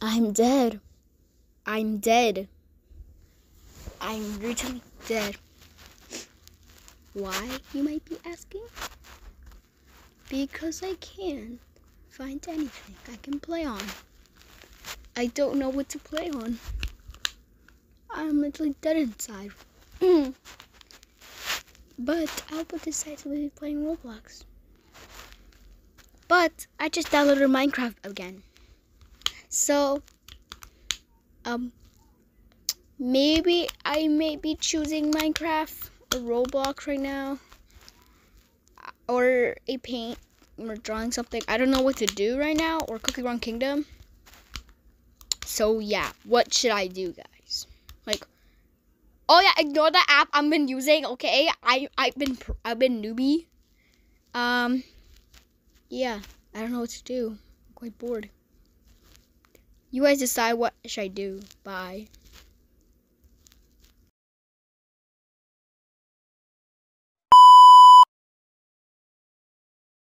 I'm dead. I'm dead. I'm literally dead. Why, you might be asking? Because I can't find anything I can play on. I don't know what to play on. I'm literally dead inside. Mm. but Albert decided to be playing Roblox. But I just downloaded Minecraft again. So, um, maybe I may be choosing Minecraft or Roblox right now. Or a paint or drawing something. I don't know what to do right now. Or Cookie Run Kingdom. So yeah, what should I do, guys? Like, oh yeah, ignore the app I've been using. Okay, I I've been I've been newbie. Um, yeah, I don't know what to do. I'm quite bored. You guys decide what should I do. Bye.